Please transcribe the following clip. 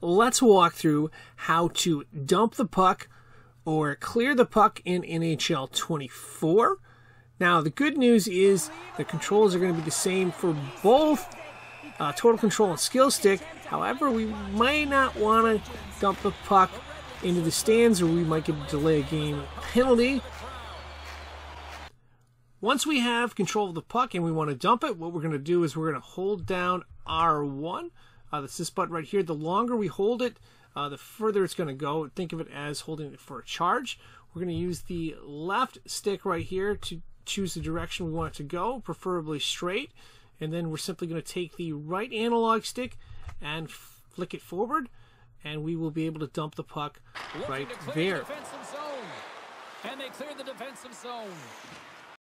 let's walk through how to dump the puck or clear the puck in NHL 24. Now, the good news is the controls are going to be the same for both uh, total control and skill stick. However, we might not want to dump the puck into the stands or we might get a delay game penalty. Once we have control of the puck and we want to dump it, what we're going to do is we're going to hold down R1. Uh, that's this button right here. The longer we hold it, uh, the further it's going to go. Think of it as holding it for a charge. We're going to use the left stick right here to choose the direction we want it to go, preferably straight. And then we're simply going to take the right analog stick and flick it forward, and we will be able to dump the puck right there. The and they clear the defensive zone.